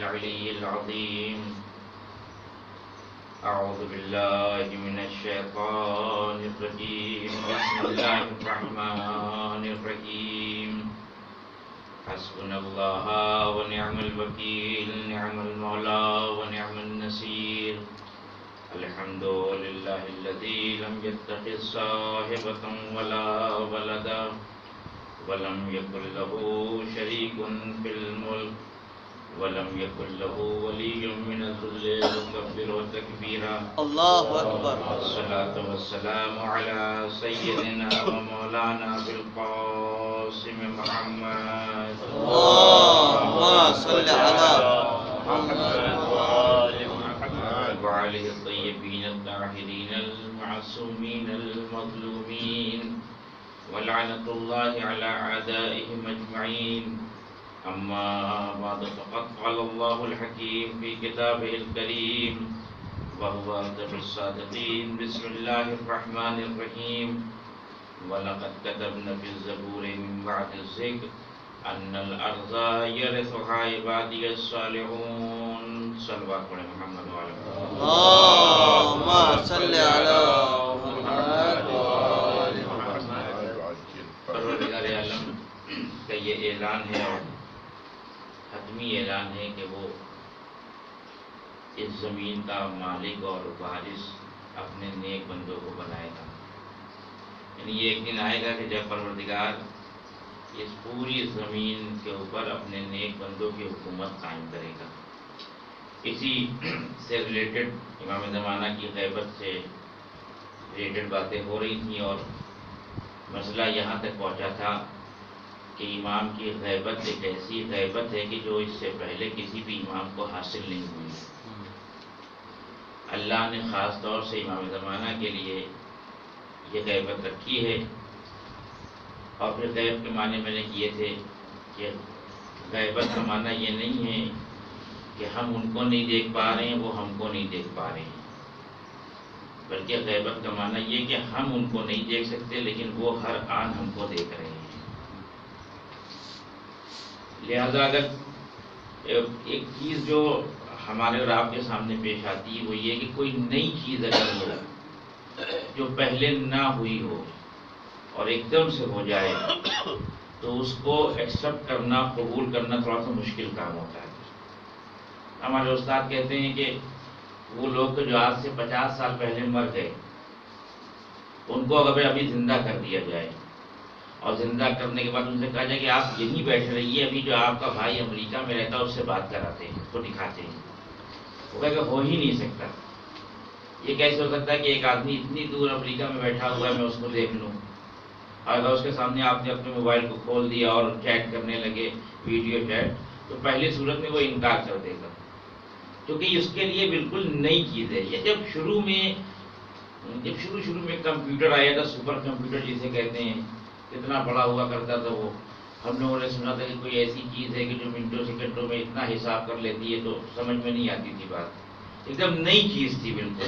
العلي العظيم. أعوذ بالله من الشيطان الرجيم. بسم الله الرحمن الرحيم. حسبنا الله ونعم الوكيل نعم المولى ونعم النصير. الحمد لله الذي لم يتخذ صاحبة ولا ولدا ولم يكن له شريك في الملك. ولم يكن له ولي من الذل وكبره تكبيرا اللہ اکبر والصلاة والسلام على سيدنا ومولانا بالقاسم محمد. اللهم صل على وعليه الطيبين الطاهرين المعصومين المظلومين. ولعنة الله على أعدائهم أجمعين. أما بعد فقد قال الله الحكيم في كتابه الكريم وهو أصدق الصادقين بسم الله الرحمن الرحيم ولقد كتبنا في الزبور من بعد الذكر أن الأرض يرثها عبادي الصالحون صلوات على محمد وعلى اللهم صل على محمد پروردگار عالم کا یہ اعلان ہے اور حتمی اعلان ہے کہ وہ اس زمین کا مالک اور وارث اپنے نیک بندوں کو بنائے گا۔ یعنی یہ ایک دن آئے گا کہ جب پروردگار اس پوری زمین کے اوپر اپنے نیک بندوں کی حکومت قائم کرے گا۔ اسی سے ریلیٹڈ امام زمانہ کی غیبت سے ریلیٹڈ باتیں ہو رہی تھیں اور مسئلہ یہاں تک پہنچا تھا۔ کہ امام کی غیبت ایک ایسی غیبت ہے کہ جو اس سے پہلے کسی بھی امام کو حاصل نہیں ہوئی۔ اللہ نے خاص طور سے امام زمانہ کے لیے یہ غیبت رکھی ہے۔ اور پھر غیب کے معنی میں نے کیے تھے کہ غیبت کا معنی یہ نہیں ہے کہ ہم ان کو نہیں دیکھ پا رہے ہیں، وہ ہم کو نہیں دیکھ پا رہے ہیں۔ بلکہ غیبت کا معنی یہ کہ ہم ان کو نہیں دیکھ سکتے، لیکن وہ ہر آن ہم کو دیکھ رہے ہیں۔ لہذا اگر ایک چیز جو ہمارے اور آپ کے سامنے پیش آتی ہے وہ یہ کہ کوئی نئی چیز اگر ہو، جو پہلے نہ ہوئی ہو اور ایک دم سے ہو جائے، تو اس کو ایکسپٹ کرنا، قبول کرنا تھوڑا سا مشکل کام ہوتا ہے۔ ہمارے استاد کہتے ہیں کہ وہ لوگ تو جو آج سے پچاس سال پہلے مر گئے، ان کو اگر ابھی زندہ کر دیا جائے اور زندہ کرنے کے بعد ان سے کہا جائے کہ آپ یہیں بیٹھے رہیے، ابھی جو آپ کا بھائی امریکہ میں رہتا ہے، اس سے بات کراتے ہیں، اس کو دکھاتے ہیں۔ وہ کہ ہو ہی نہیں سکتا۔ یہ کیسے ہو سکتا ہے کہ ایک آدمی اتنی دور امریکہ میں بیٹھا ہوا ہے، میں اس کو دیکھ لوں۔ اور اگر اس کے سامنے آپ نے اپنے موبائل کو کھول دیا اور چیٹ کرنے لگے، ویڈیو چیٹ۔ تو پہلی صورت میں وہ انکار کر دے گا۔ کیونکہ اس کے لیے بالکل نئی چیز ہے۔ یہ جب شروع میں، جب شروع شروع میں کمپیوٹر آیا تھا، سپر کمپیوٹر جسے کہتے ہیں کتنا بڑا ہوا کرتا تھا وہ۔ ہم لوگوں نے سنا تھا کہ کوئی ایسی چیز ہے کہ جو منٹوں سیکنڈوں میں اتنا حساب کر لیتی ہے تو سمجھ میں نہیں آتی تھی بات۔ ایک دم نئی چیز تھی بالکل۔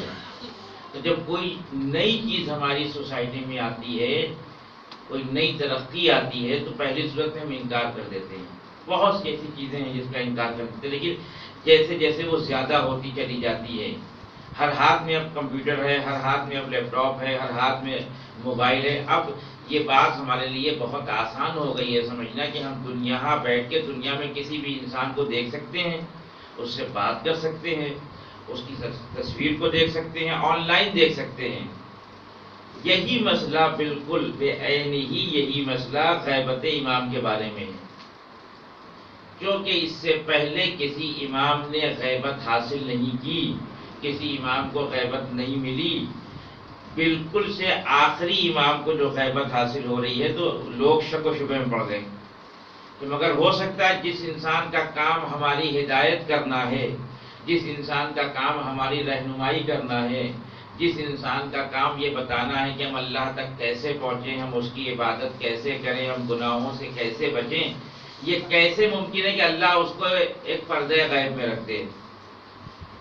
تو جب کوئی نئی چیز ہماری سوسائٹی میں آتی ہے، کوئی نئی ترقی آتی ہے، تو پہلی صورت میں ہم انکار کر دیتے ہیں۔ بہت سی ایسی چیزیں ہیں جس کا انکار کر دیتے ہیں۔ لیکن جیسے جیسے وہ زیادہ ہوتی چلی جاتی ہے، ہر ہاتھ میں اب کمپیوٹر ہے، ہر ہاتھ میں اب لیپ ٹاپ ہے، ہر ہاتھ میں موبائل ہے۔ اب یہ بات ہمارے لیے بہت آسان ہو گئی ہے۔ سمجھنا کہ ہم دنیا ہاں بیٹھ کے دنیا میں کسی بھی انسان کو دیکھ سکتے ہیں، اس سے بات کر سکتے ہیں، اس کی تصویر کو دیکھ سکتے ہیں، آن لائن دیکھ سکتے ہیں۔ یہی مسئلہ بالکل بے عین ہی یہی مسئلہ غیبت امام کے بارے میں ہے۔ کیونکہ اس سے پہلے کسی امام نے غیبت حاصل نہیں کی، کسی امام کو غیبت نہیں ملی بالکل سے آخری امام کو جو غیبت حاصل ہو رہی ہے تو لوگ شک و شبے میں پڑ گئے۔ تو مگر ہو سکتا ہے جس انسان کا کام ہماری ہدایت کرنا ہے، جس انسان کا کام ہماری رہنمائی کرنا ہے، جس انسان کا کام یہ بتانا ہے کہ ہم اللہ تک کیسے پہنچیں، ہم اس کی عبادت کیسے کریں، ہم گناہوں سے کیسے بچیں، یہ کیسے ممکن ہے کہ اللہ اس کو ایک پردہ غیب میں رکھ دے۔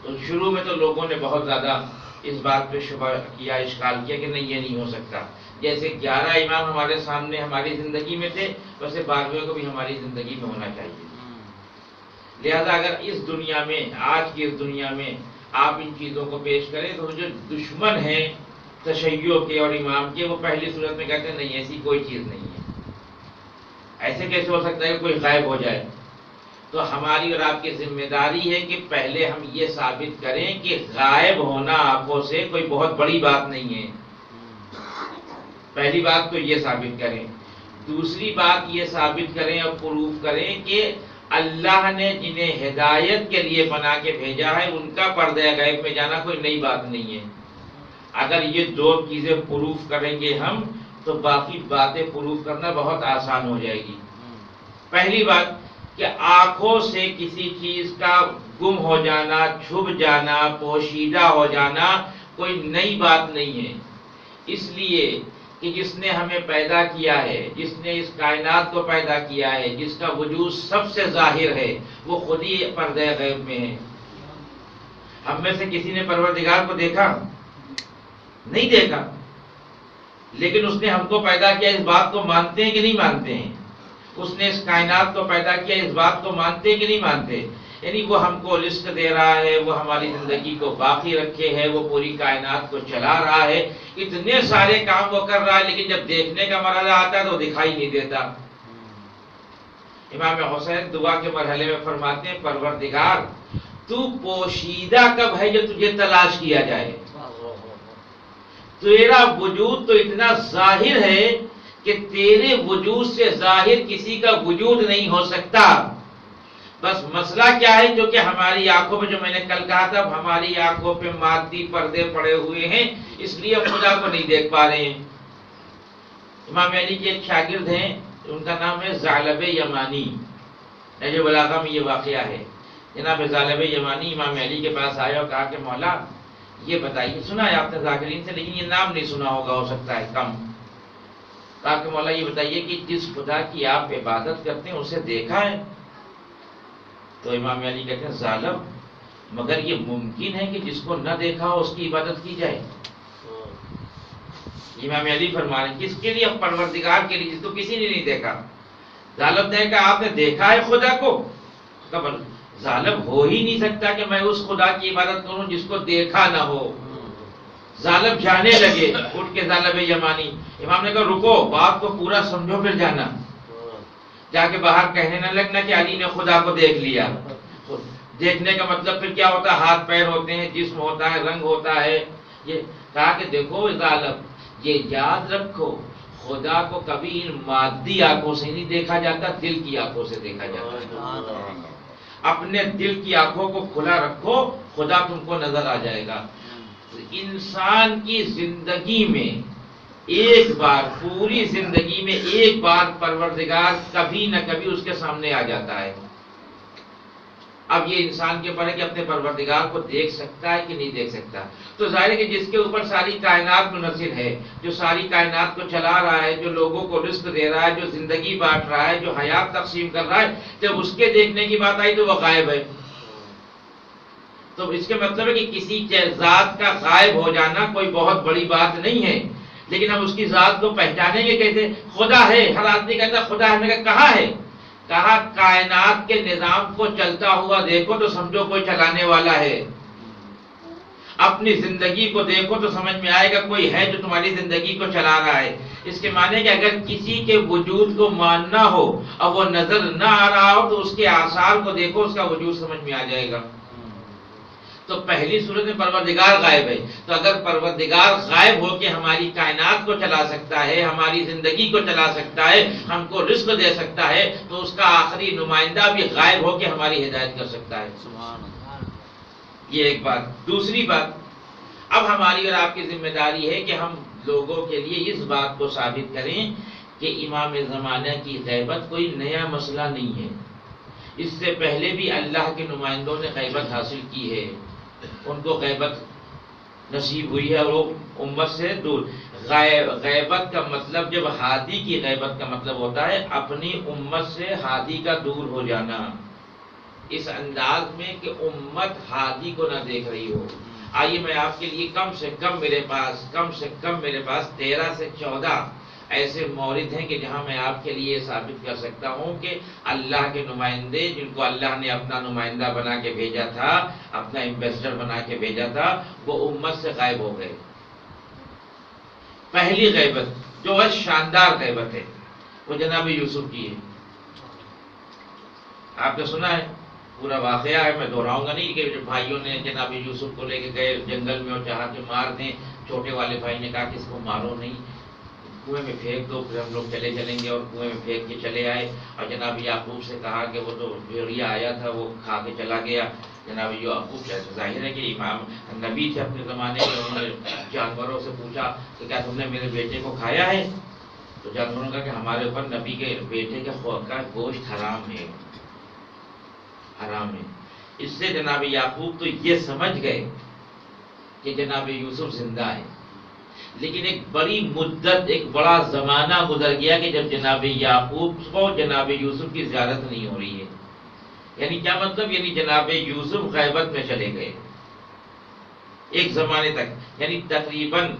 تو شروع میں تو لوگوں نے بہت زیادہ اس بات پہ شبہ کیا، اشکال کیا کہ نہیں، یہ نہیں ہو سکتا۔ جیسے گیارہ امام ہمارے سامنے، ہماری زندگی میں تھے، ویسے بارہویں کو بھی ہماری زندگی میں ہونا چاہیے۔ لہذا اگر اس دنیا میں، آج کی اس دنیا میں آپ ان چیزوں کو پیش کریں، تو جو دشمن ہیں تشیعوں کے اور امام کے، وہ پہلی صورت میں کہتے ہیں، نہیں، ایسی کوئی چیز نہیں ہے۔ ایسے کیسے ہو سکتا ہے کہ کوئی غائب ہو جائے؟ تو ہماری اور آپ کی ذمہ داری ہے کہ پہلے ہم یہ ثابت کریں کہ غائب ہونا آنکھوں سے کوئی بہت بڑی بات نہیں ہے۔ پہلی بات تو یہ ثابت کریں۔ دوسری بات یہ ثابت کریں اور پروف کریں کہ اللہ نے جنہیں ہدایت کے لیے بنا کے بھیجا ہے، ان کا پردہ غیب میں جانا کوئی نئی بات نہیں ہے۔ اگر یہ دو چیزیں پروف کریں گے ہم، تو باقی باتیں پروف کرنا بہت آسان ہو جائے گی۔ پہلی بات کہ آنکھوں سے کسی چیز کا گم ہو جانا چھپ جانا، پوشیدہ ہو جانا کوئی نئی بات نہیں ہے۔ اس لیے کہ جس نے ہمیں پیدا کیا ہے، جس نے اس کائنات کو پیدا کیا ہے، جس کا وجود سب سے ظاہر ہے، وہ خود ہی پردہ غیب میں ہے۔ ہم میں سے کسی نے پروردگار کو دیکھا؟ نہیں دیکھا۔ لیکن اس نے ہم کو پیدا کیا، اس بات کو مانتے ہیں کہ نہیں مانتے ہیں؟ اس نے اس کائنات کو پیدا کیا اس بات کو مانتے کہ نہیں مانتے؟ یعنی وہ ہم کو لسٹ دے رہا ہے وہ ہماری زندگی کو باقی رکھے ہے وہ پوری کائنات کو چلا رہا ہے۔ اتنے سارے کام وہ کر رہا ہے لیکن جب دیکھنے کا مرحلہ آتا ہے تو دکھائی نہیں دیتا۔ امام حسین دعا کے مرحلے میں فرماتے ہیں پروردگار تو پوشیدہ کب ہے جو تجھے تلاش کیا جائے؟ تیرا وجود تو اتنا ظاہر ہے کہ تیرے وجود سے ظاہر کسی کا وجود نہیں ہو سکتا۔ بس مسئلہ کیا ہے جو کہ ہماری آنکھوں میں جو میں نے کل کہا تھا، ہماری آنکھوں پہ مادی پردے پڑے ہوئے ہیں، اس لیے خدا کو نہیں دیکھ پا رہے ہیں۔ امام علی کے ایک شاگرد ہیں، ان کا نام ہے ظالب یمانی۔ نجب علاقہ میں یہ واقعہ ہے۔ جناب ظالب یمانی امام علی کے پاس آیا اور کہا کہ مولا، یہ بتائیے، سنا ہے آپ نے ذاکرین سے، لیکن یہ نام نہیں سنا ہوگا، ہو سکتا ہے کم۔ کہا کہ مولا یہ بتائیے کہ جس خدا کی آپ عبادت کرتے ہیں، اسے دیکھا ہے؟ تو امام علی کہتے ہیں، ظالم، مگر یہ ممکن ہے کہ جس کو نہ دیکھا ہو، اس کی عبادت کی جائے۔ امام علی فرما رہے ہیں، کس کے لیے؟ پروردگار کے لیے۔ جس کو کسی نے نہیں دیکھا۔ ظالم نے کہا آپ نے دیکھا ہے خدا کو؟ قبل، ظالم ہو ہی نہیں سکتا کہ میں اس خدا کی عبادت کروں جس کو دیکھا نہ ہو۔ ظالم جانے لگے اٹھ کے ظالم یمانی۔ امام نے کہا رکو بات کو پورا سمجھو پھر جانا۔ جا کے باہر کہنے نہ لگنا کہ علی نے خدا کو دیکھ لیا۔ دیکھنے کا مطلب پھر کیا ہوتا ہے؟ ہاتھ پیر ہوتے ہیں جسم ہوتا ہے رنگ ہوتا ہے۔ یہ کہا کہ دیکھو ظالم یہ یاد رکھو خدا کو کبھی ان مادی آنکھوں سے نہیں دیکھا جاتا دل کی آنکھوں سے دیکھا جاتا۔ اپنے دل کی آنکھوں کو کھلا رکھو خدا تم کو نظر آ جائے گا۔ انسان کی زندگی میں ایک بار، پوری زندگی میں ایک بار پروردگار کبھی نہ کبھی اس کے سامنے آ جاتا ہے۔ اب یہ انسان کے اوپر ہے کہ اپنے پروردگار کو دیکھ سکتا ہے کہ نہیں دیکھ سکتا۔ تو ظاہر ہے کہ جس کے اوپر ساری کائنات منحصر ہے، جو ساری کائنات کو چلا رہا ہے، جو لوگوں کو رزق دے رہا ہے، جو زندگی بانٹ رہا ہے، جو حیات تقسیم کر رہا ہے، جب اس کے دیکھنے کی بات آئی تو وہ غائب ہے۔ تو اس کے مطلب ہے کہ کسی ذات کا غائب ہو جانا کوئی بہت بڑی بات نہیں ہے۔ لیکن ہم اس کی ذات کو پہچانیں گے کیسے خدا ہے۔ ہر آدمی کہتا خدا ہے۔ میں کہا، کہاں ہے؟ کہا، کائنات کے نظام کو چلتا ہوا دیکھو تو سمجھو کوئی چلانے والا ہے۔ اپنی زندگی کو دیکھو تو سمجھ میں آئے گا کوئی ہے جو تمہاری زندگی کو چلا رہا ہے۔ اس کے معنی کہ اگر کسی کے وجود کو ماننا ہو اور وہ نظر نہ آ رہا ہو تو اس کے آثار کو دیکھو، اس کا وجود سمجھ میں آ جائے گا۔ تو پہلی صورت میں پروردگار غائب ہے۔ تو اگر پروردگار غائب ہو کے ہماری کائنات کو چلا سکتا ہے، ہماری زندگی کو چلا سکتا ہے، ہم کو رزق دے سکتا ہے، تو اس کا آخری نمائندہ بھی غائب ہو کے ہماری ہدایت کر سکتا ہے۔ سبحان یہ ایک بات۔ دوسری بات۔ اب ہماری اور آپ کی ذمہ داری ہے کہ ہم لوگوں کے لیے اس بات کو ثابت کریں کہ امام زمانہ کی غیبت کوئی نیا مسئلہ نہیں ہے۔ اس سے پہلے بھی اللہ کے نمائندوں نے غیبت حاصل کی ہے۔ ان کو غیبت نصیب ہوئی ہے اور وہ امت سے دور۔ غیبت کا مطلب جب ہادی کی غیبت کا مطلب ہوتا ہے، اپنی امت سے ہادی کا دور ہو جانا۔ اس انداز میں کہ امت ہادی کو نہ دیکھ رہی ہو۔ آئیے میں آپ کے لیے کم سے کم میرے پاس کم سے کم میرے پاس تیرہ سے چودہ ایسے مورد ہیں کہ جہاں میں آپ کے لیے ثابت کر سکتا ہوں کہ اللہ کے نمائندے جن کو اللہ نے اپنا نمائندہ بنا کے بھیجا تھا، اپنا امبیسڈر بنا کے بھیجا تھا، وہ امت سے غائب ہو گئے۔ پہلی غیبت جو بہت شاندار غیبت ہے، وہ جناب یوسف کی ہے۔ آپ نے سنا ہے، پورا واقعہ ہے، میں دہراؤں گا نہیں کہ جو بھائیوں نے جناب یوسف کو لے کے گئے جنگل میں اور چاہا کہ مار دیں، چھوٹے والے بھائی نے کہا کہ اس کو مارو نہیں۔ کنویں میں پھینک دو، پھر ہم لوگ چلے چلیں گے اور کنویں میں پھینک کے چلے آئے۔ اور جناب یعقوب سے کہا کہ وہ تو بھیڑیا آیا تھا، وہ کھا کے چلا گیا۔ جناب یعقوب جیسے ظاہر ہے کہ امام نبی تھے اپنے زمانے میں، انہوں نے جانوروں سے پوچھا کہ کیا تم نے میرے بیٹے کو کھایا ہے؟ تو جانوروں نے کہا کہ ہمارے اوپر نبی کے بیٹے کے خود کا گوشت حرام ہے۔ حرام ہے۔ اس سے جناب یعقوب تو یہ سمجھ گئے کہ جناب یوسف زندہ ہے۔ لیکن ایک بڑی مدت، ایک بڑا زمانہ گزر گیا کہ جب جناب یعقوب کو جناب یوسف کی زیارت نہیں ہو رہی ہے۔ یعنی کیا مطلب؟ یعنی جناب یوسف غیبت میں چلے گئے۔ ایک زمانے تک یعنی تقریباً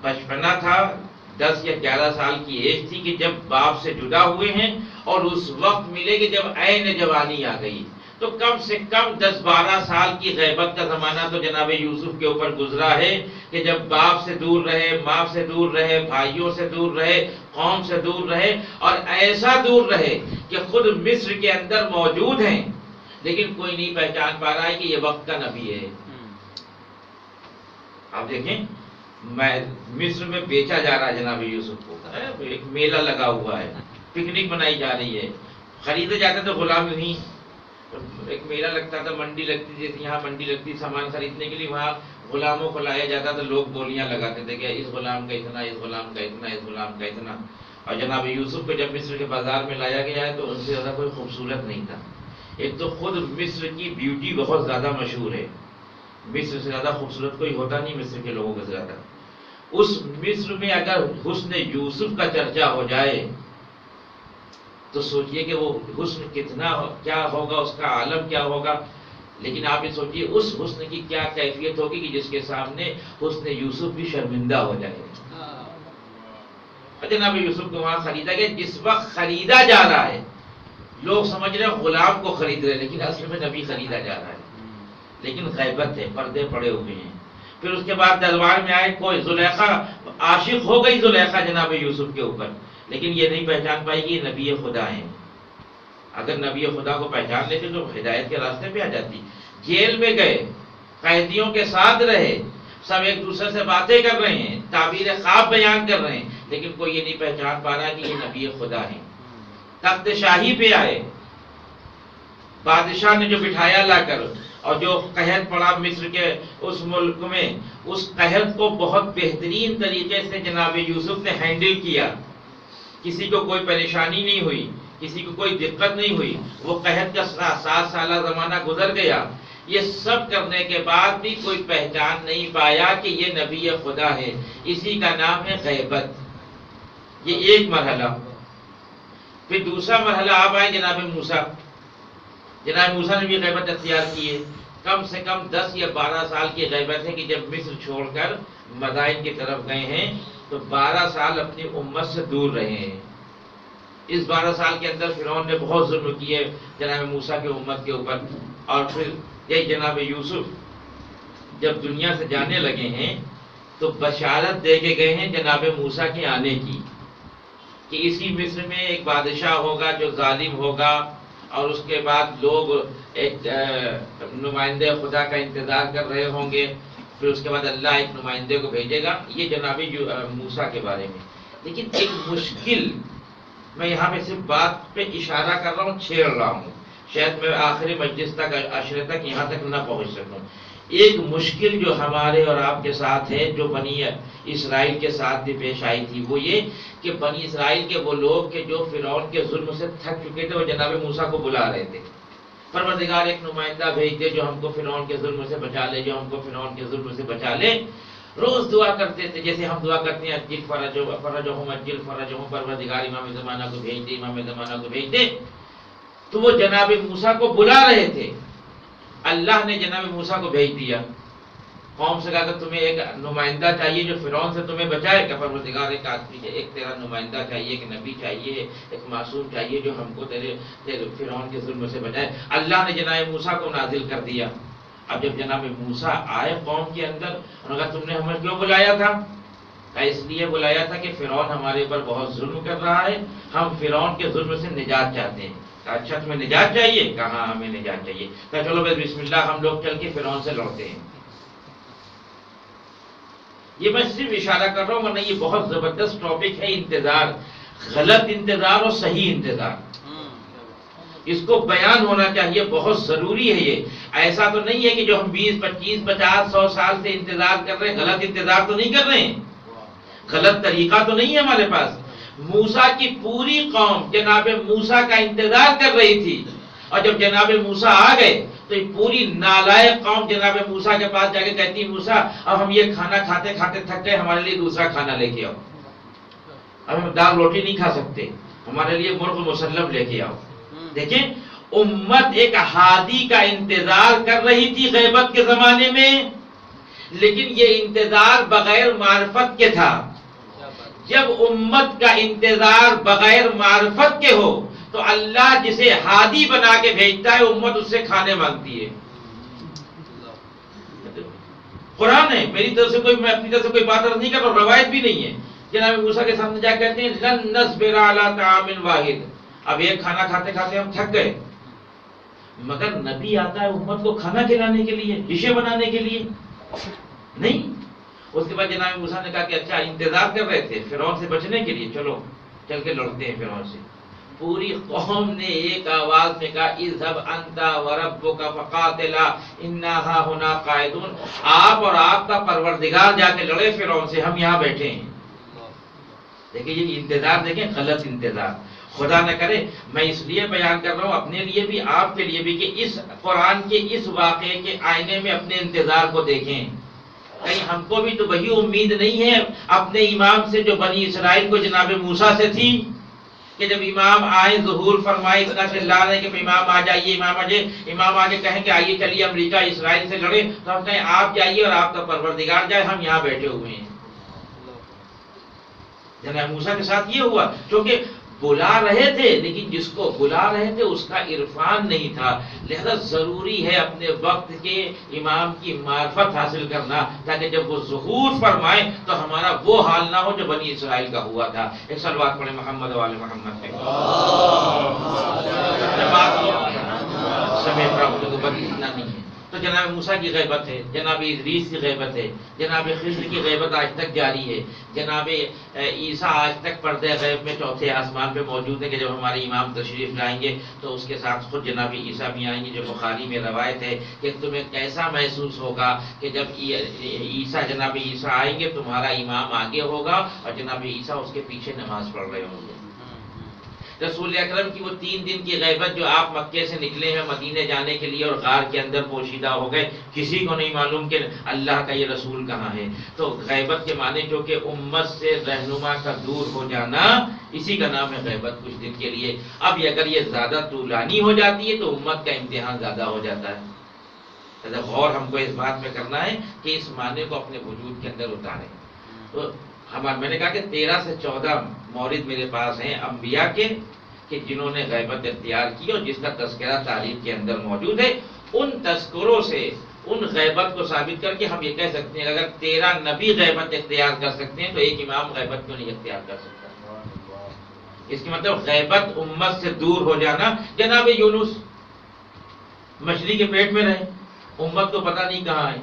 بچپنا تھا، دس یا گیارہ سال کی ایج تھی کہ جب باپ سے جدا ہوئے ہیں اور اس وقت ملے کہ جب عین جوانی آ گئی۔ تو کم سے کم دس بارہ سال کی غیبت کا زمانہ تو جناب یوسف کے اوپر گزرا ہے کہ جب باپ سے دور رہے، ماں سے دور رہے، بھائیوں سے دور رہے، قوم سے دور رہے اور ایسا دور رہے کہ خود مصر کے اندر موجود ہیں، لیکن کوئی نہیں پہچان پا رہا ہے کہ یہ وقت کا نبی ہے۔ آپ دیکھیں، میں مصر میں بیچا جا رہا ہے جناب یوسف کو۔ ایک میلہ لگا ہوا ہے، پکنک منائی جا رہی ہے۔ خریدے جاتے تو غلام نہیں ایک میلہ لگتا تھا، منڈی لگتی جیسے یہاں منڈی لگتی، سامان خریدنے کے لیے وہاں غلاموں کو لایا جاتا تھا، لوگ بولیاں لگاتے تھے کہ اس غلام کا اتنا، اس غلام کا اتنا، اس غلام کا اتنا۔ اور جناب یوسف کو جب مصر کے بازار میں لایا گیا ہے تو ان سے زیادہ کوئی خوبصورت نہیں تھا۔ ایک تو خود مصر کی بیوٹی بہت زیادہ مشہور ہے۔ مصر سے زیادہ خوبصورت کوئی ہوتا نہیں مصر کے لوگوں کے زیادہ۔ اس مصر میں اگر حسن یوسف کا چرچا ہو جائے تو سوچئے کہ وہ حسن کتنا کیا ہوگا، اس کا عالم کیا ہوگا۔ لیکن آپ یہ سوچئے اس حسن کی کیا کیفیت ہوگی کہ جس کے سامنے حسن یوسف بھی شرمندہ ہو جائے۔ جناب یوسف کو وہاں خریدا گیا، جس وقت خریدا جا رہا ہے، لوگ سمجھ رہے ہیں غلام کو خرید رہے لیکن اصل میں نبی خریدا جا رہا ہے۔ لیکن غیبت ہے، پردے پڑے ہوئے ہیں۔ پھر اس کے بعد دربار میں آئے، کوئی زلیخا، عاشق ہو گئی زلیخا جناب یوسف کے اوپر۔ لیکن یہ نہیں پہچان پائی کہ نبی خدا ہیں۔ اگر نبی خدا کو پہچان لیتے تو ہدایت کے راستے پہ آ جاتی۔ جیل میں گئے، قیدیوں کے ساتھ رہے، سب ایک دوسرے سے باتیں کر رہے ہیں، تعبیر خواب بیان کر رہے ہیں، لیکن کوئی یہ نہیں پہچان پا رہا کہ یہ نبی خدا ہیں۔ تخت شاہی پہ آئے۔ بادشاہ نے جو بٹھایا لا کر، اور جو قحط پڑا مصر کے اس ملک میں، اس قحط کو بہت بہترین طریقے سے جناب یوسف نے ہینڈل کیا۔ کسی کو کوئی پریشانی نہیں ہوئی، کسی کو کوئی دقت نہیں ہوئی، وہ قحط کا سات سالہ زمانہ گزر گیا۔ یہ سب کرنے کے بعد بھی کوئی پہچان نہیں پایا کہ یہ نبی خدا ہے۔ اسی کا نام ہے غیبت۔ یہ ایک مرحلہ۔ پھر دوسرا مرحلہ آپ آئے جناب موسا جناب موسا نے بھی غیبت اختیار کی ہے۔ کم سے کم دس یا بارہ سال کی غیبت ہے کہ جب مصر چھوڑ کر مدائن کی طرف گئے ہیں۔ تو بارہ سال اپنی امت سے دور رہے ہیں۔ اس بارہ سال کے اندر فرعون نے بہت ظلم کیے جناب موسا کی امت کے اوپر۔ اور پھر یہی جناب یوسف جب دنیا سے جانے لگے ہیں تو بشارت دے کے گئے ہیں جناب موسا کے آنے کی۔ کہ اسی مصر میں ایک بادشاہ ہوگا جو ظالم ہوگا اور اس کے بعد لوگ ایک نمائندے خدا کا انتظار کر رہے ہوں گے۔ پھر اس کے بعد اللہ ایک نمائندے کو بھیجے گا، یہ جنابی موسا کے بارے میں۔ لیکن ایک مشکل، میں یہاں پہ صرف بات پہ اشارہ کر رہا ہوں، چھیڑ رہا ہوں۔ شاید میں آخری مجلس تک، عشرے تک یہاں تک نہ پہنچ سکوں۔ ایک مشکل جو ہمارے اور آپ کے ساتھ ہے، جو بنی اسرائیل کے ساتھ بھی پیش آئی تھی، وہ یہ کہ بنی اسرائیل کے وہ لوگ کہ جو فرعون کے ظلم سے تھک چکے تھے، وہ جناب موسا کو بلا رہے تھے۔ پروردگار ایک نمائندہ بھیج دے جو ہم کو فرعون کے ظلم سے بچا لے، جو ہم کو فرعون کے ظلم سے بچا لے۔ روز دعا کرتے تھے، جیسے ہم دعا کرتے ہیں اجل فرج فرج ہوں اجل فرج ہوں پروردگار امام زمانہ کو بھیج دے، امام زمانہ کو بھیج دے۔ تو وہ جناب موسا کو بلا رہے تھے۔ اللہ نے جناب موسا کو بھیج دیا۔ قوم سے کہا کہ تمہیں ایک نمائندہ چاہیے جو فرعون سے تمہیں بچائے کہ پروردگار ایک آدمی ہے ایک تیرا نمائندہ چاہیے، ایک نبی چاہیے، ایک معصوم چاہیے جو ہم کو تیرے تیرے فرعون کے ظلم سے بچائے۔ اللہ نے جناب موسیٰ کو نازل کر دیا۔ اب جب جناب موسیٰ آئے قوم کے اندر، انہوں نے کہا، تم نے ہمیں کیوں بلایا تھا؟ کہا، اس لیے بلایا تھا کہ فرعون ہمارے اوپر بہت ظلم کر رہا ہے، ہم فرعون کے ظلم سے نجات چاہتے ہیں۔ کہا اچھا تمہیں نجات چاہیے؟ کہا ہاں، ہمیں نجات چاہیے۔ کہا، چلو بسم اللہ، ہم لوگ چل کے فرعون سے لڑتے ہیں۔ یہ میں صرف اشارہ کر رہا ہوں ورنہ یہ بہت زبردست ٹاپک ہے انتظار غلط انتظار اور صحیح انتظار۔ اس کو بیان ہونا چاہیے بہت ضروری ہے یہ۔ ایسا تو نہیں ہے کہ جو ہم بیس پچیس پچاس سو سال سے انتظار کر رہے ہیں غلط انتظار تو نہیں کر رہے ہیں۔ غلط طریقہ تو نہیں ہے ہمارے پاس۔ موسا کی پوری قوم جناب موسا کا انتظار کر رہی تھی۔ اور جب جناب موسا آ گئے تو یہ پوری نالائق قوم جناب موسا کے پاس جا کے کہتی موسا اب ہم یہ کھانا کھاتے کھاتے تھک گئے ہمارے لیے دوسرا کھانا لے کے آؤ۔ اب ہم دال روٹی نہیں کھا سکتے ہمارے لیے مرغ مسلم لے کے آؤ۔ دیکھیں امت ایک ہادی کا انتظار کر رہی تھی غیبت کے زمانے میں لیکن یہ انتظار بغیر معرفت کے تھا۔ جب امت کا انتظار بغیر معرفت کے ہو تو اللہ جسے ہادی بنا کے بھیجتا ہے، امت اس سے کھانے مانگتی ہے۔ قرآن ہے، میری طرف سے کوئی میں اپنی طرف سے کوئی بات نہیں کر رہا روایت بھی نہیں ہے۔ جناب موسیٰ کے سامنے جا کہتے ہیں، لن نصبر علی طعام واحد. اب ایک کھانا کھاتے کھاتے ہم تھک گئے۔ مگر نبی آتا ہے امت کو کھانا کھلانے کے لیے، ڈشیں بنانے کے لیے۔ نہیں۔ اس کے بعد جناب موسیٰ نے کہا کہ اچھا انتظار کر رہے تھے فرعون سے بچنے کے لیے، چلو چل کے لڑتے ہیں فرعون سے۔ پوری قوم نے ایک آواز میں کہا، اذهب انت وربك فقاتلا، انا ها هنا قاعدون۔ آپ اور آپ کا پروردگار جا کے لڑے فرعون سے ہم یہاں بیٹھے ہیں۔ دیکھیں، یہ انتظار دیکھیں، غلط انتظار۔ خدا نہ کرے، میں اس لیے بیان کر رہا ہوں، اپنے لیے بھی، آپ کے لیے بھی کہ اس قرآن کے، اس واقعے کے آئینے میں اپنے انتظار کو دیکھیں۔ کہیں ہم کو بھی تو وہی امید نہیں ہے، اپنے امام سے جو بنی اسرائیل کو جناب موسا سے تھی۔ کہ جب امام آئے، ظہور فرمائے اتنا چلا رہے کہ امام آ جائیے، امام آ جائے امام آگے کہیں کہ آئیے، چلیے، امریکہ، اسرائیل سے لڑے تو ہم کہیں، آپ جائیے اور آپ کا پروردگار جائے، ہم یہاں بیٹھے ہوئے ہیں۔ جناب موسا کے ساتھ یہ ہوا کیونکہ بلا رہے تھے، لیکن جس کو بلا رہے تھے، اس کا عرفان نہیں تھا۔ لہذا ضروری ہے اپنے وقت کے امام کی معرفت حاصل کرنا، تاکہ جب وہ ظہور فرمائے تو ہمارا وہ حال نہ ہو جو بنی اسرائیل کا ہوا تھا۔ ایک سلوات پڑھے محمد والے محمد۔ پہ سمیت رہا ہوں تو نہیں تو جناب موسیٰ کی غیبت ہے، جناب ادریس کی غیبت ہے، جناب خضر کی غیبت آج تک جاری ہے۔ جناب عیسیٰ آج تک پردے غیب میں چوتھے آسمان پہ موجود ہے کہ جب ہمارے امام تشریف لائیں گے تو اس کے ساتھ خود جناب عیسیٰ بھی آئیں گے جو بخاری میں روایت ہے کہ تمہیں کیسا محسوس ہوگا کہ جب عیسیٰ جناب عیسیٰ آئیں گے، تمہارا امام آگے ہوگا اور جناب عیسیٰ اس کے پیچھے نماز پڑھ رہے ہوں گے۔ رسول اکرم کی وہ تین دن کی غیبت جو آپ مکے سے نکلے ہیں، مدینے جانے کے لیے اور غار کے اندر پوشیدہ ہو گئے، کسی کو نہیں معلوم کہ اللہ کا یہ رسول کہاں ہے۔ تو غیبت کے معنی جو کہ امت سے رہنما کا دور ہو جانا، اسی کا نام ہے غیبت کچھ دن کے لیے۔ اب اگر یہ زیادہ طولانی ہو جاتی ہے تو امت کا امتحان زیادہ ہو جاتا ہے۔ غور ہم کو اس بات میں کرنا ہے کہ اس معنی کو اپنے وجود کے اندر اتاریں۔ تو ہمارا میں نے کہا کہ تیرہ سے چودہ مورد میرے پاس ہیں انبیاء کے، کہ جنہوں نے غیبت اختیار کی اور جس کا تذکرہ تاریخ کے اندر موجود ہے، ان تذکروں سے، ان غیبت کو ثابت کر کے ہم یہ کہہ سکتے ہیں، اگر تیرہ نبی غیبت اختیار کر سکتے ہیں تو ایک امام غیبت کیوں نہیں اختیار کر سکتا؟ اس کی مطلب غیبت امت سے دور ہو جانا۔ جناب یونس، مچھلی کے پیٹ میں رہے، امت کو پتہ نہیں کہاں ہے۔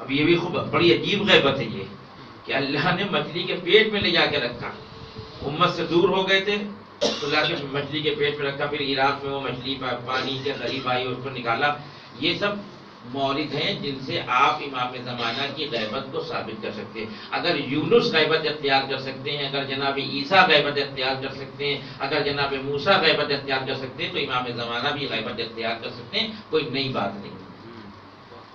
اب یہ بھی خوب بڑی عجیب غیبت ہے یہ۔ کہ اللہ نے مچھلی کے پیٹ میں لے جا کے رکھا۔ امت سے دور ہو گئے تھے، تو لا کے مچھلی کے پیٹ میں رکھا، پھر عراق میں وہ مچھلی پانی کے قریب آئی اس کو نکالا۔ یہ سب مورد ہیں جن سے آپ امام زمانہ کی غیبت کو ثابت کر سکتے ہیں۔ اگر یونس غیبت اختیار کر سکتے ہیں، اگر جناب عیسیٰ غیبت اختیار کر سکتے ہیں، اگر جناب موسیٰ غیبت اختیار کر سکتے ہیں، تو امام زمانہ بھی غیبت اختیار کر سکتے ہیں۔ کوئی نئی بات نہیں۔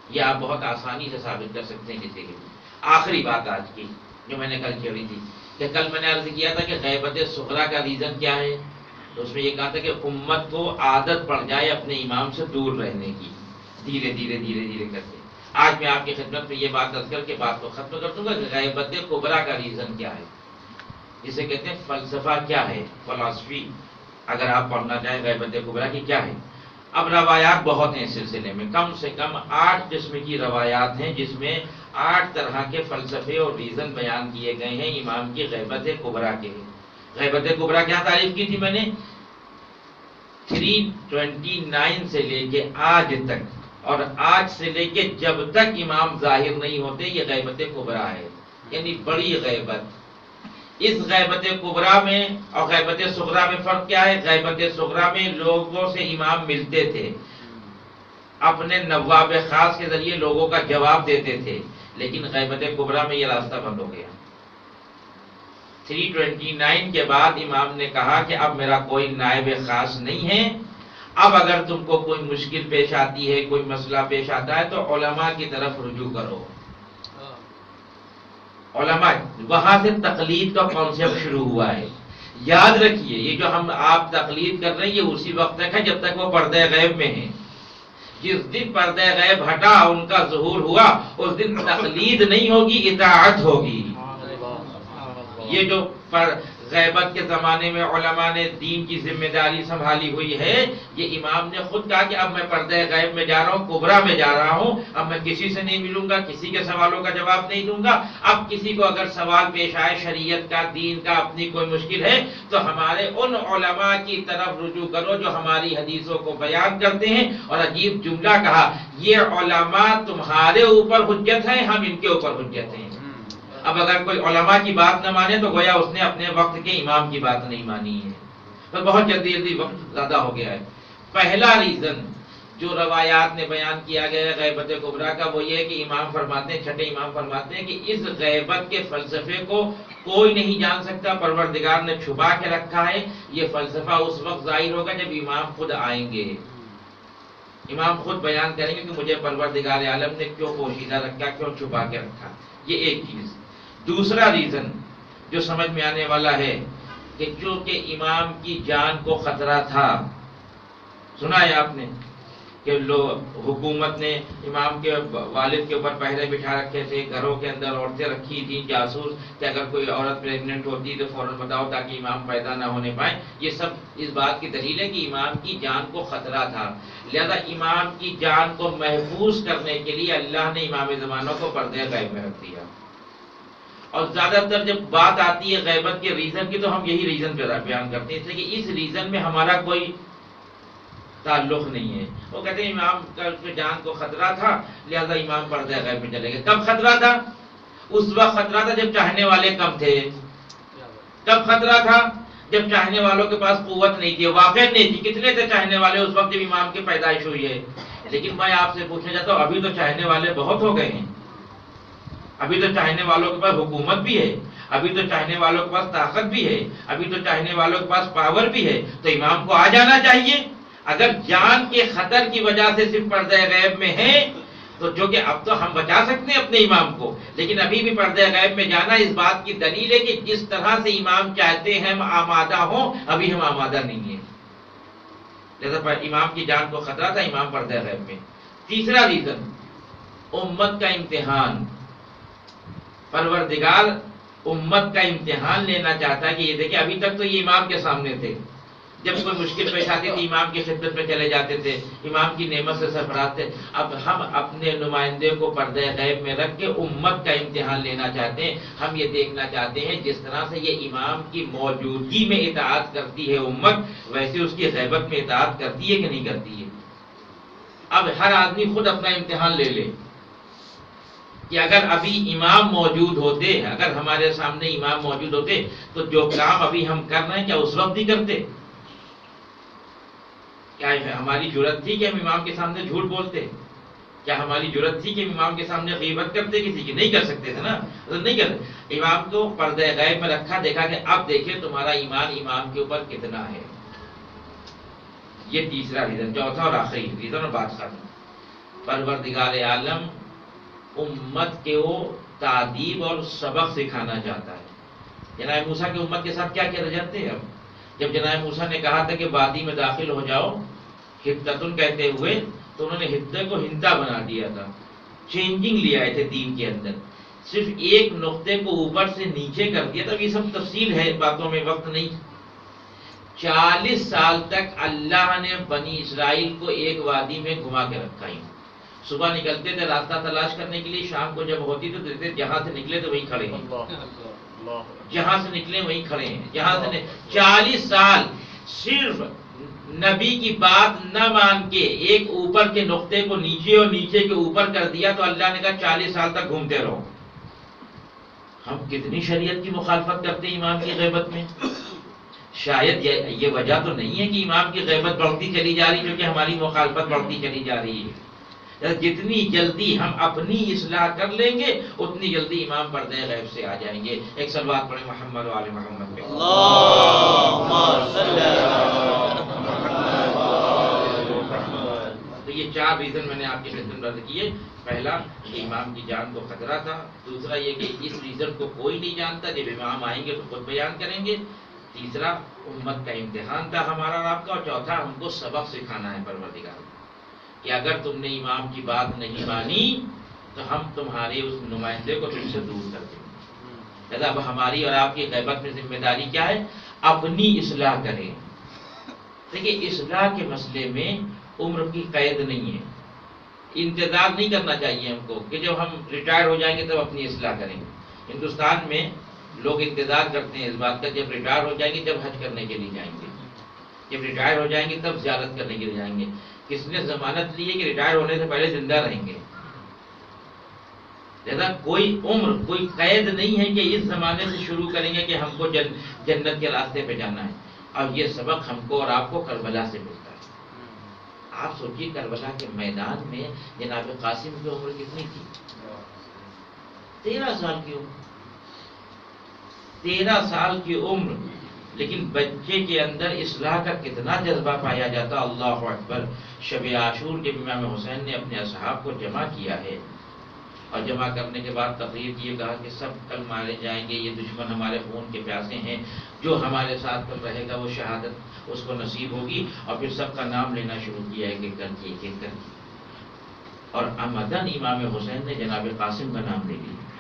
یہ آپ بہت آسانی سے ثابت کر سکتے ہیں کسی کے لیے۔ آخری بات آج کی جو میں نے کل چھیڑی تھی کہ کل میں نے عرض کیا تھا کہ غیبت سغرا کا ریزن کیا ہے؟ تو اس میں یہ کہا تھا کہ امت کو عادت پڑ جائے اپنے امام سے دور رہنے کی۔ دھیرے دھیرے دھیرے دھیرے کرتے آج میں آپ کی خدمت میں یہ بات دس کر کے بات کو ختم کر دوں گا کہ غیبت کبرا کا ریزن کیا ہے۔ جسے کہتے ہیں فلسفہ کیا ہے؟ فلاسفی اگر آپ پڑھنا چاہیں غیبت کبرا کی کیا ہے؟ اب روایات بہت ہیں اس سلسلے میں۔ کم سے کم آٹھ قسم کی روایات ہیں جس میں آٹھ طرح کے فلسفے اور ریزن بیان کیے گئے ہیں امام کی غیبت کبرا کے غیبت کبرا کیا تعریف کی تھی میں نے؟ تھری ٹوینٹی نائن سے لے کے آج تک۔ اور آج سے لے کے جب تک امام ظاہر نہیں ہوتے، یہ غیبت کبرا ہے۔ یعنی بڑی غیبت۔ اس غیبت کبرا میں اور غیبت سغرا میں فرق کیا ہے؟ غیبت سغرا میں لوگوں سے امام ملتے تھے۔ اپنے نواب خاص کے ذریعے لوگوں کا جواب دیتے تھے۔ لیکن غیبت کبرا میں یہ راستہ بند ہو گیا۔ 329 کے بعد امام نے کہا کہ اب میرا کوئی نائب خاص نہیں ہے۔ اب اگر تم کو کوئی مشکل پیش آتی ہے، کوئی مسئلہ پیش آتا ہے تو علماء کی طرف رجوع کرو۔ علماء، وہاں سے تقلید کا کانسیپٹ شروع ہوا ہے۔ یاد رکھیے، یہ جو ہم آپ تقلید کر رہے ہیں، یہ اسی وقت تک ہے جب تک وہ پردہ غیب میں ہیں۔ جس دن پردہ غیب ہٹا ان کا ظہور ہوا اس دن تقلید نہیں ہوگی اطاعت ہوگی۔ یہ جو پر غیبت کے زمانے میں علماء نے دین کی ذمہ داری سنبھالی ہوئی ہے۔ یہ امام نے خود کہا کہ اب میں پردہ غیب میں جا رہا ہوں، کبرا میں جا رہا ہوں، اب میں کسی سے نہیں ملوں گا، کسی کے سوالوں کا جواب نہیں دوں گا۔ اب کسی کو اگر سوال پیش آئے، شریعت کا، دین کا، اپنی کوئی مشکل ہے، تو ہمارے ان علماء کی طرف رجوع کرو جو ہماری حدیثوں کو بیان کرتے ہیں۔ اور عجیب جملہ کہا، یہ علماء تمہارے اوپر حجت ہیں، ہم ان کے اوپر حجت ہیں۔ اب اگر کوئی علماء کی بات نہ مانے تو گویا اس نے اپنے وقت کے امام کی بات نہیں مانی ہے۔ تو بہت جلدی جلدی وقت زیادہ ہو گیا ہے۔ پہلا ریزن جو روایات نے بیان کیا گیا ہے غیبت کبرا کا وہ یہ کہ امام فرماتے ہیں، چھٹے امام فرماتے ہیں کہ اس غیبت کے فلسفے کو کوئی نہیں جان سکتا، پروردگار نے چھپا کے رکھا ہے۔ یہ فلسفہ اس وقت ظاہر ہوگا جب امام خود آئیں گے۔ امام خود بیان کریں گے کہ مجھے پروردگار عالم نے کیوں پوشیدہ رکھا، کیوں چھپا کے رکھا۔ یہ ایک چیز۔ دوسرا ریزن جو سمجھ میں آنے والا ہے کہ چونکہ امام کی جان کو خطرہ تھا، سنا ہے آپ نے کہ لوگ حکومت نے امام کے والد کے اوپر پہرے بٹھا رکھے تھے، گھروں کے اندر عورتیں رکھی تھیں جاسوس کہ اگر کوئی عورت پریگنٹ ہوتی تو فوراً بتاؤ تاکہ امام پیدا نہ ہونے پائے یہ سب اس بات کی دلیل ہے کہ امام کی جان کو خطرہ تھا۔ لہذا امام کی جان کو محفوظ کرنے کے لیے اللہ نے امام زمانوں کو پردے غائب میں رکھ دیا۔ اور زیادہ تر جب بات آتی ہے غیبت کے ریزن کی تو ہم یہی ریزن بیان کرتے ہیں، اس لیے کہ اس ریزن میں ہمارا کوئی تعلق نہیں ہے۔ وہ کہتے ہیں امام کا جان کو خطرہ تھا، لہذا امام پردہ غیب میں چلے گئے۔ کب خطرہ تھا؟ اس وقت خطرہ تھا جب چاہنے والے کم تھے۔ کب خطرہ تھا؟ جب چاہنے والوں کے پاس قوت نہیں تھی، واقع نہیں تھی۔ کتنے تھے چاہنے والے؟ اس وقت جب امام کی پیدائش ہوئی ہے۔ لیکن میں آپ سے پوچھنا چاہتا ہوں، ابھی تو چاہنے والے بہت ہو گئے ہیں۔ ابھی تو چاہنے والوں کے پاس حکومت بھی ہے، ابھی تو چاہنے والوں کے پاس طاقت بھی ہے، ابھی تو چاہنے والوں کے پاس پاور بھی ہے۔ تو امام کو آ جانا چاہیے۔ اگر جان کے خطر کی وجہ سے صرف پردہ غیب میں ہے تو جو کہ اب تو ہم بچا سکتے ہیں اپنے امام کو۔ لیکن ابھی بھی پردہ غیب میں جانا اس بات کی دلیل ہے کہ جس طرح سے امام چاہتے ہیں ہم آمادہ ہوں، ابھی ہم آمادہ نہیں ہیں۔ جیسا امام کی جان کو خطرہ تھا، امام پردہ غیب میں۔ تیسرا ریزن امت کا امتحان۔ پروردگار امت کا امتحان لینا چاہتا ہے کہ یہ دیکھیں، ابھی تک تو یہ امام کے سامنے تھے۔ جب کوئی مشکل پیش آتی تھی امام کی خدمت میں چلے جاتے تھے، امام کی نعمت سے سرفراز تھے۔ اب ہم اپنے نمائندے کو پردہ غیب میں رکھ کے امت کا امتحان لینا چاہتے ہیں۔ ہم یہ دیکھنا چاہتے ہیں جس طرح سے یہ امام کی موجودگی میں اطاعت کرتی ہے امت، ویسے اس کی غیبت میں اطاعت کرتی ہے کہ نہیں کرتی ہے۔ اب ہر آدمی خود اپنا امتحان لے لے۔ کہ اگر ابھی امام موجود ہوتے، اگر ہمارے سامنے امام موجود ہوتے، تو جو کام ابھی ہم کر رہے ہیں، کیا اس وقت ہی کرتے؟ کیا ہماری ضرورت تھی کہ ہم امام کے سامنے جھوٹ بولتے؟ کیا ہماری ضرورت تھی کہ امام کے سامنے غیبت کرتے کسی کی؟ نہیں کر سکتے تھے نا؟ نہیں کرتے۔ امام کو پردہ غیب میں رکھا، دیکھا کہ اب دیکھیں تمہارا ایمان امام کے اوپر کتنا ہے۔ یہ تیسرا ریزن چوتھا اور آخری ریزن اور بات ختم۔ پروردگار عالم امت کے وہ تعدیب اور سبق سکھانا چاہتا ہے۔ جناب موسا کی امت کے ساتھ کیا کیا جانتے ہیں اب؟ جب جناب موسا نے کہا تھا کہ وادی میں داخل ہو جاؤ ہدتن کہتے ہوئے تو انہوں نے ہدے کو ہندا بنا دیا تھا۔ چینجنگ لے آئے تھے دین کے اندر۔ صرف ایک نقطے کو اوپر سے نیچے کر دیا، تب یہ سب تفصیل ہے، باتوں میں وقت نہیں۔ چالیس سال تک اللہ نے بنی اسرائیل کو ایک وادی میں گھما کے رکھا ہی۔ صبح نکلتے تھے راستہ تلاش کرنے کے لیے شام کو جب ہوتی تو دیتے جہاں سے نکلے تو وہیں کھڑے ہیں۔ جہاں سے نکلے وہیں کھڑے ہیں۔ جہاں سے چالیس سال صرف نبی کی بات نہ مان کے ایک اوپر کے نقطے کو نیچے اور نیچے کے اوپر کر دیا تو اللہ نے کہا چالیس سال تک گھومتے رہو۔ ہم کتنی شریعت کی مخالفت کرتے ہیں امام کی غیبت میں؟ شاید یہ وجہ تو نہیں ہے کہ امام کی غیبت بڑھتی چلی جا رہی جو کہ ہماری مخالفت بڑھتی چلی جا رہی ہے۔ جتنی جلدی ہم اپنی اصلاح کر لیں گے اتنی جلدی امام پردے غیب سے آ جائیں گے۔ ایک سلوات پڑھیں محمد والے محمد پہ تو یہ چار ریزن میں نے آپ کی خدمت رد کیے پہلا کہ امام کی جان کو خطرہ تھا۔ دوسرا یہ کہ اس ریزن کو کوئی نہیں جانتا جب امام آئیں گے تو خود بیان کریں گے۔ تیسرا امت کا امتحان تھا ہمارا آپ کا اور چوتھا ہم کو سبق سکھانا ہے پروردگار کہ اگر تم نے امام کی بات نہیں مانی، تو ہم تمہارے اس نمائندے کو تم سے دور کر دیں گے۔ اب ہماری اور آپ کی غیبت میں ذمہ داری کیا ہے؟ اپنی اصلاح کریں۔ دیکھیے، اصلاح کے مسئلے میں عمر کی قید نہیں ہے۔ انتظار نہیں کرنا چاہیے ہم کو کہ جب ہم ریٹائر ہو جائیں گے تب اپنی اصلاح کریں۔ گے ہندوستان میں لوگ انتظار کرتے ہیں اس بات کا، جب ریٹائر ہو جائیں گے جب حج کرنے کے لیے جائیں گے۔ جب ریٹائر ہو جائیں گے تب زیارت کرنے کے لیے جائیں گے۔ کس نے ضمانت لی ہے کہ ریٹائر ہونے سے پہلے زندہ رہیں گے؟ لہذا کوئی عمر، کوئی قید نہیں ہے کہ اس زمانے سے شروع کریں گے کہ ہم کو جن، جنت کے راستے پہ جانا ہے۔ اب یہ سبق ہم کو اور آپ کو کربلا سے ملتا ہے۔ آپ سوچیے کربلا کے میدان میں جناب قاسم کی عمر کتنی تھی؟ تیرہ سال کی عمر۔ تیرہ سال کی عمر۔ لیکن بچے کے اندر اصلاح کا کتنا جذبہ پایا جاتا اللہ اکبر، شب عاشور جب امام حسین نے اپنے اصحاب کو جمع کیا ہے۔ اور جمع کرنے کے بعد تقریر کی کہا کہ سب کل مارے جائیں گے، یہ دشمن ہمارے خون کے پیاسے ہیں، جو ہمارے ساتھ کل رہے گا وہ شہادت اس کو نصیب ہوگی۔ اور پھر سب کا نام لینا شروع کیا ہے کہ کر کی کہ کر کی اور امدن امام حسین نے جناب قاسم کا نام لے لیا۔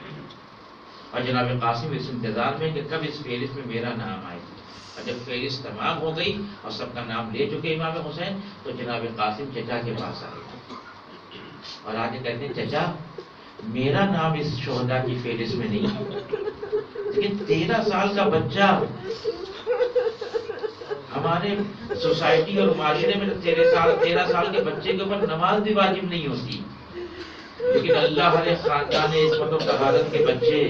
اور جناب قاسم اس انتظار میں کہ کب اس فہرست میں میرا نام آئے۔ اور جب فہرست تمام ہو گئی اور سب کا نام لے چکے امام حسین، تو جناب قاسم چچا کے پاس آئے۔ اور آگے کہتے ہیں، چچا، میرا نام اس شہدا کی فہرست میں نہیں لیکن تیرہ سال کا بچہ ہمارے سوسائٹی اور معاشرے میں تیرہ سال تیرہ سال کے بچے کے اوپر نماز بھی واجب نہیں ہوتی۔ لیکن اللہ نے خاندان عصمت و طہارت کے بچے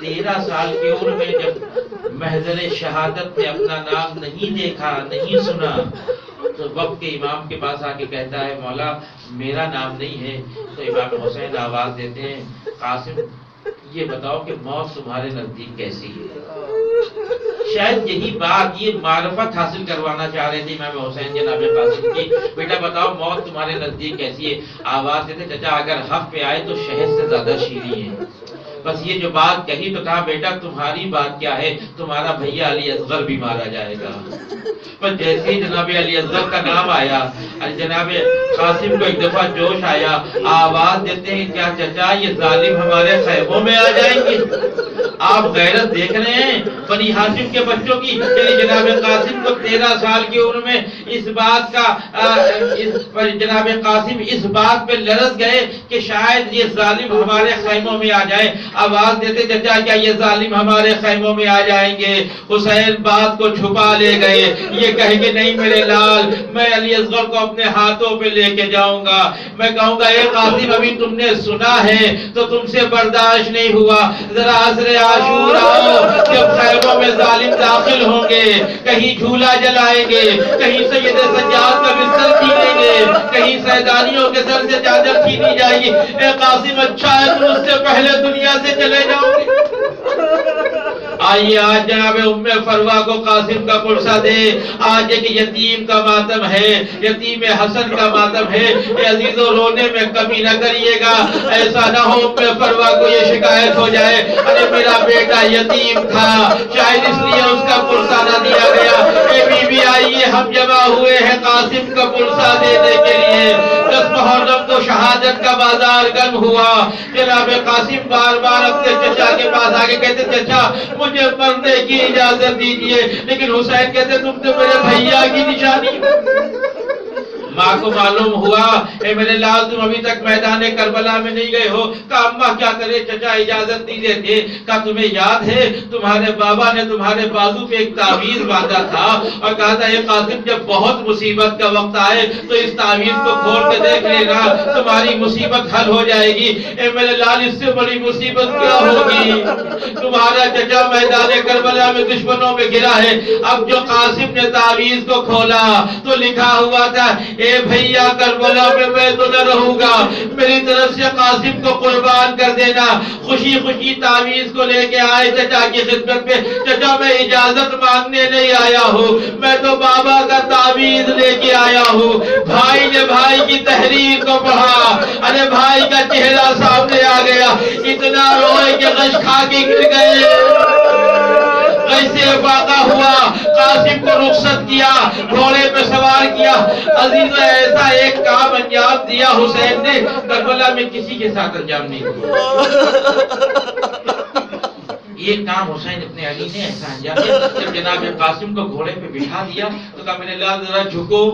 تیرہ سال کی عمر میں جب محضر شہادت نے اپنا نام نہیں دیکھا، نہیں سنا، تو وقت کے امام کے پاس آ کے کہتا ہے، مولا میرا نام نہیں ہے، تو امام حسین آواز دیتے ہیں، قاسم یہ بتاؤ کہ موت تمہارے نزدیک کیسی ہے؟ شاید یہی بات، یہ معرفت حاصل کروانا چاہ رہے تھے امام حسین جناب قاسم کی۔ بیٹا بتاؤ، موت تمہارے نزدیک کیسی ہے؟ آواز دیتے، چچا، اگر حق پہ آئے تو شہد سے زیادہ شیریں ہیں۔ بس یہ جو بات کہی تو کہا، بیٹا، تمہاری بات کیا ہے؟ تمہارا بھیا علی اصغر بھی مارا جائے گا۔ پر جیسے ہی جناب علی اصغر کا نام آیا جناب قاسم کو ایک دفعہ جوش آیا، آواز دیتے ہیں، کیا چچا، یہ ظالم ہمارے خیبوں میں آ جائیں گے؟ آپ غیرت دیکھ رہے ہیں بنی حاسم کے بچوں کی جناب قاسم کو تیرہ سال کی عمر میں اس بات کا جناب قاسم اس بات پہ لرز گئے کہ شاید یہ ظالم ہمارے خیموں میں آ جائے۔ آواز دیتے چچا کیا یہ ظالم ہمارے خیموں میں آ جائیں گے۔ حسین بات کو چھپا لے گئے۔ یہ کہیں گے، نہیں میرے لال، میں علی اصغر کو اپنے ہاتھوں پہ لے کے جاؤں گا۔ میں کہوں گا، اے قاسم، ابھی تم نے سنا ہے تو تم سے برداشت نہیں ہوا۔ ذرا عصر عاشورا جب خیموں میں ظالم داخل ہوں گے۔ کہیں جھولا جلائیں گے، کہیں سید سجاد کا بستر چھینیں گے۔ کہیں سیدانیوں کے سر سے چادر چھینی جائے گی اے قاسم اچھا ہے، تم اس سے پہلے دنیا سے چلے جاؤ۔ گے آئیے آج جناب ام فروا کو قاسم کا پرسا دے۔ آج ایک یتیم کا ماتم ہے۔ یتیم حسن کا ماتم ہے۔ اے عزیزو رونے میں کمی نہ کریے گا۔ ایسا نہ ہو ام فروا کو یہ شکایت ہو جائے۔ ارے میرا بیٹا یتیم تھا۔ شاید اس لیے اس کا پرسا نہ دیا گیا۔ اے بی بی آئیے، ہم جمع ہوئے ہیں قاسم کا پرسا دینے کے لیے۔ دس محرم تو شہادت کا بازار گرم ہوا۔ جناب قاسم بار بار اپنے چچا کے پاس آگے کہتے چچا، مجھے مرنے کی اجازت دیجیے لیکن حسین کہتے تم تو میرے بھیا کی نشانی۔ ماں کو معلوم ہوا، اے میرے لال، تم ابھی تک میدان کربلا میں نہیں گئے ہو۔ کہا اماں کیا کرے؟ چچا اجازت نہیں دیتے۔ کہا تمہیں یاد ہے؟ تمہارے بابا نے تمہارے بازو پہ ایک تعویذ باندھا تھا اور کہا تھا یہ قاسم، جب بہت مصیبت کا وقت آئے تو اس تعویذ کو کھول کے دیکھ لینا، تمہاری مصیبت حل ہو جائے گی۔ اے میرے لال، اس سے بڑی مصیبت کیا ہوگی؟ تمہارا چچا میدان کربلا میں دشمنوں میں گرا ہے۔ اب جو قاسم نے تعویذ کو کھولا تو لکھا ہوا تھا، اے بھیا کربلا میں میں تو نہ رہوں گا۔ میری طرف سے قاسم کو قربان کر دینا۔ خوشی خوشی تعویذ کو لے کے آئے چچا کی خدمت میں۔ چچا، میں اجازت مانگنے نہیں آیا ہوں۔ میں تو بابا کا تعویذ لے کے آیا ہوں۔ بھائی نے بھائی کی تحریر کو پڑھا۔ ارے بھائی کا چہرہ سامنے آ گیا۔ اتنا روئے کہ غش کھا کے گر گئے۔ کیسے واقع ہوا؟ قاسم کو رخصت کیا، گھوڑے پہ سوار کیا۔ عزیز ایسا ایک کام انجام دیا حسین نے، کربلا میں کسی کے ساتھ انجام نہیں دیا یہ کام حسین ابن علی نے ایسا انجام دیا، جب جناب قاسم کو گھوڑے پہ بٹھا دیا تو کہا میرے لال ذرا جھکو۔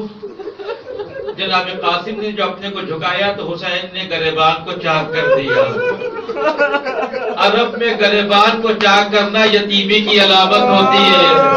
جناب قاسم نے جو اپنے کو جھکایا تو حسین نے گریبان کو چاک کر دیا۔ عرب میں گریبان کو چاک کرنا یتیمی کی علامت ہوتی ہے۔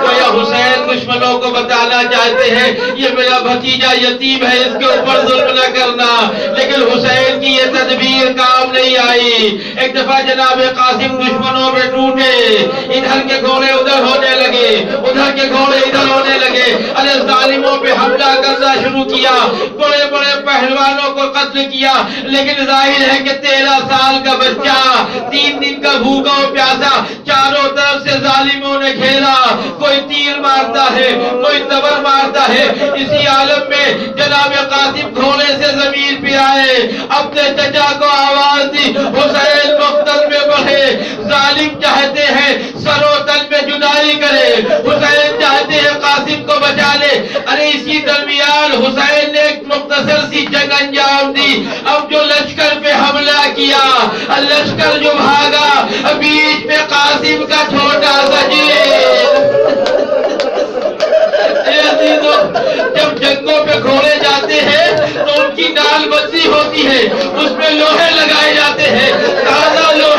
تو یہ حسین دشمنوں کو بتانا چاہتے ہیں، یہ میرا بھتیجا یتیم ہے، اس کے اوپر ظلم نہ کرنا۔ لیکن حسین کی یہ تدبیر کام نہیں آئی۔ ایک دفعہ جناب قاسم دشمنوں میں ٹوٹے۔ ادھر کے گھوڑے ادھر ہونے لگے، ادھر کے گھوڑے ادھر ہونے لگے۔ ارے ظالموں پہ حملہ کرنا شروع کیا۔ بڑے بڑے پہلوانوں کو قتل کیا۔ لیکن ظاہر ہے کہ تیرہ سال کا بچہ، تین دن کا بھوکا و پیاسا، چاروں طرف سے ظالموں نے گھیرا کوئی تیر مارتا ہے، کوئی تبر مارتا ہے۔ اسی عالم میں جناب قاسم گھوڑے سے زمین پہ آئے۔ اپنے چچا کو آواز دی، حسین مقتل میں بڑھے۔ ظالم چاہتے ہیں سر و تل میں جدائی کرے۔ حسین چاہتے ہیں قاسم کو بچا لے۔ ارے اسی درمیان حسین نے ایک مختصر سی جنگ انجام دی۔ اب جو لشکر پہ حملہ کیا لشکر جو بھاگا بیچ میں قاسم کا چھوٹا سا جب جنگوں پہ گھوڑے جاتے ہیں تو ان کی نال بندی ہوتی ہے، اس میں لوہے لگائے جاتے ہیں، تازہ لوہے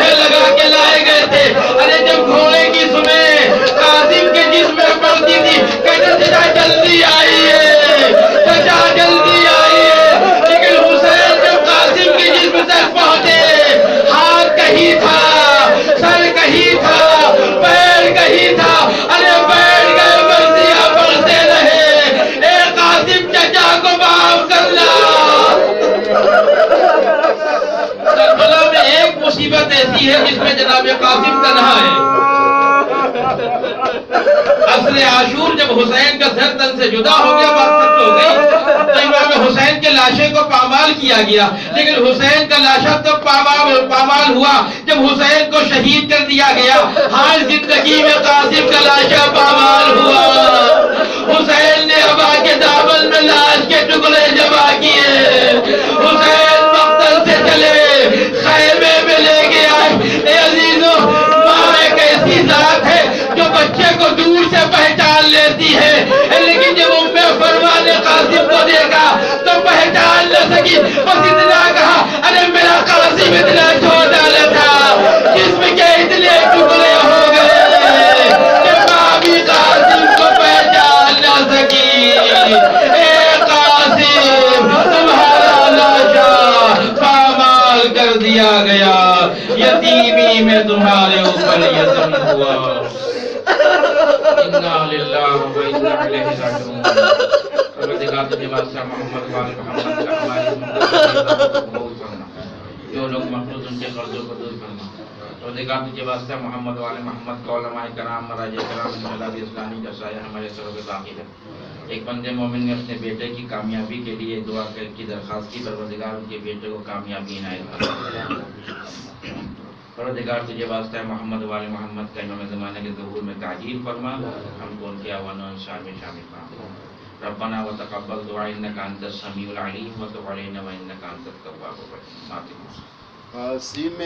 مصیبت ایسی ہے جس میں جناب قاسم تنہا ہے؟ اصل عاشور جب حسین کا سر تن سے جدا ہو گیا، بات سچ ہو گئی۔ تو امام حسین کے لاشے کو پامال کیا گیا۔ لیکن حسین کا لاشا تب پامال پامال ہوا جب حسین کو شہید کر دیا گیا۔ ہر زندگی میں قاسم کا لاشا پامال ہوا۔ حسین نے ہوا کے دامن میں لاش پہچان نہ سکی بس اتنا کہا، ارے میرا قاسم اتنا چھوٹا نہ تھا۔ جسم کے اتنے ٹکڑے ہو گئے کہ ماں بھی قاسم کو پہچان نہ سکی۔ اے قاسم، تمہارا لاشا پامال کر دیا گیا۔ یتیمی میں تمہارے اوپر یتم ہوا۔ انا للہ و انا الیہ راجعون۔ پروردگار تجھے واسطہ محمد وال محمد کا ہماری زندگی میں بہت کرنا جو لوگ مخصوص ان کے قرضوں کو دور فرما روزگار تجھے واسطہ محمد والے محمد کو علماء کرام مراج کرام انقلاب اسلامی کا سایہ ہمارے سروں کے داخل ہے ایک بندے مومن نے اپنے بیٹے کی کامیابی کے لیے دعا کر کی درخواست کی، پروردگار ان کے بیٹے کو کامیابی عنایت پروردگار تجھے واسطہ ہے محمد والے محمد کا امام زمانے کے ظہور میں تعجیل فرما۔ ہم کو ان کے آوان و انشاء میں شامل فرما۔ ربنا وتقبل دعا، انك انت السميع العليم، وتب علينا وانك انت التواب الرحيم. فاطمہ قاسم